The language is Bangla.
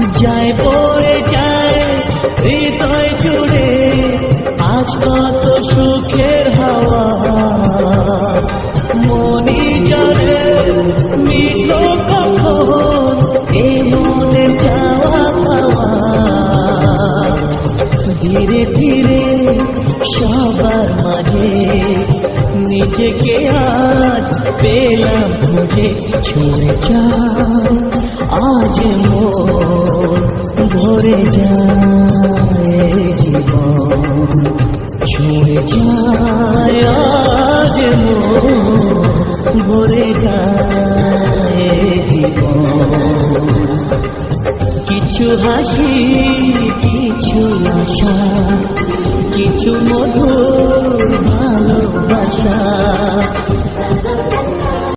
যায় বয়ে যায়, হৃদয় জুড়ে আজ কত সুখের হাওয়া। মনি জলে মিলো কখন, এ মনের চাওয়া পাওয়া। ধীরে ধীরে সবার মাঝে নিজেকে আজ পেলাম খুঁজে, ছুঁড়ে মন ভরে যায় জীবন। ছুঁড়ে যায় আজ ভরে যায় জীবন। কিছু হাসি, কিছু আশা, কিছু মধুর